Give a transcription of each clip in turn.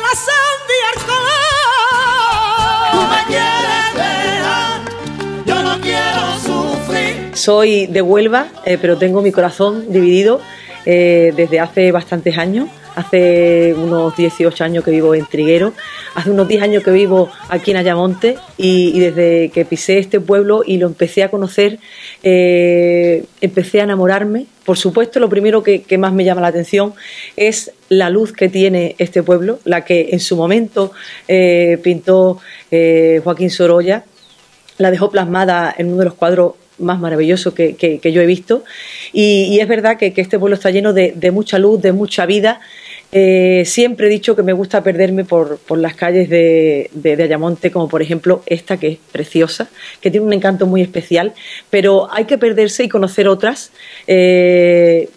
la sandía al color. Tú me quieres dejar, yo no quiero sufrir. Soy de Huelva, eh, pero tengo mi corazón dividido eh, desde hace bastantes años. Hace unos 18 años que vivo en Triguero, hace unos 10 años que vivo aquí en Ayamonte y, desde que pisé este pueblo y lo empecé a conocer, eh, empecé a enamorarme. Por supuesto, lo primero que, más me llama la atención es la luz que tiene este pueblo, la que en su momento eh, pintó Joaquín Sorolla, la dejó plasmada en uno de los cuadros más maravillosos que, yo he visto. Y, es verdad que, este pueblo está lleno de, de mucha luz, de mucha vida eh, siempre he dicho que me gusta perderme por, las calles de, Ayamonte, como por ejemplo esta que es preciosa, que tiene un encanto muy especial, pero hay que perderse y conocer otras. Eh,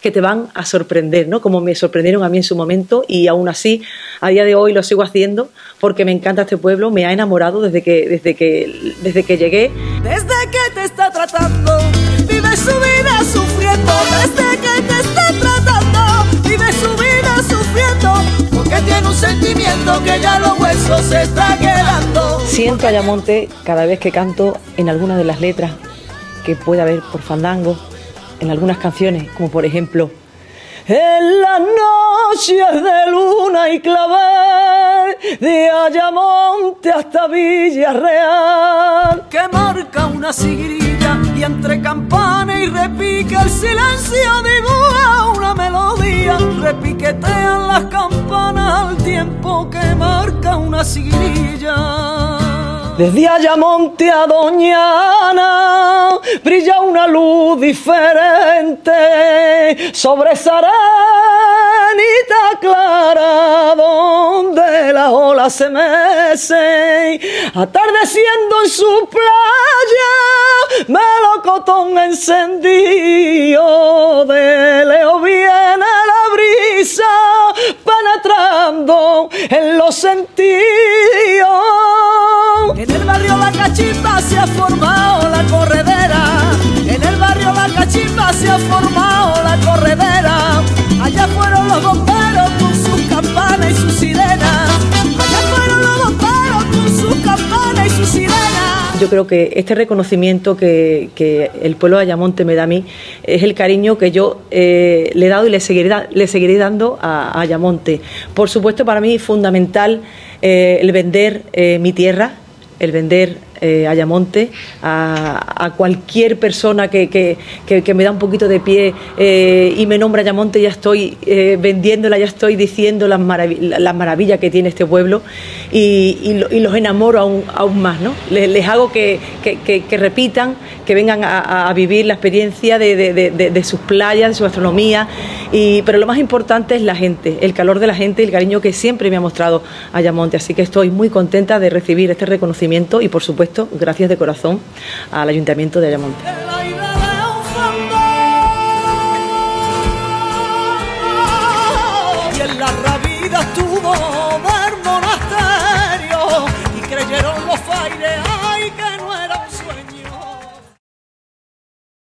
que te van a sorprender, ¿no? Como me sorprendieron a mí en su momento y aún así a día de hoy lo sigo haciendo porque me encanta este pueblo, me ha enamorado desde que desde que desde que llegué. Que tratando, vive su vida sufriendo, desde que te está tratando, vive su vida porque tiene un sentimiento que ya los huesos se está quedando. Siento Ayamonte cada vez que canto en alguna de las letras que pueda haber por fandango, en algunas canciones, como por ejemplo en las noches de luna y clavel, de Ayamonte hasta Villarreal. Que marca una y entre campana y repique el silencio dibuja una melodía. Repiquetean las campanas al tiempo que marca una sigrilla. Desde Ayamonte a Doñana brilla una luz diferente sobre serenita clara donde la ola se mece atardeciendo en su playa melocotón encendido de leo. Viene la brisa penetrando en los sentidos. En el barrio La Cachimba se ha formado Yo creo que este reconocimiento que, el pueblo de Ayamonte me da a mí es el cariño que yo eh, le he dado y le seguiré, le seguiré dando a, Ayamonte. Por supuesto, para mí es fundamental eh, el vender eh, mi tierra, el vender eh, Ayamonte a, cualquier persona que, me da un poquito de pie eh, y me nombra Ayamonte, ya estoy eh, vendiéndola, ya estoy diciendo las, maravillas que tiene este pueblo y, los enamoro aún, más, ¿no? Les, hago que, repitan, que vengan a, vivir la experiencia de, sus playas, de su gastronomía, y, pero lo más importante es la gente, el calor de la gente y el cariño que siempre me ha mostrado Ayamonte, así que estoy muy contenta de recibir este reconocimiento y por supuesto gracias de corazón al Ayuntamiento de Ayamonte. Y en la rabida tuvo monasterio y creyeron los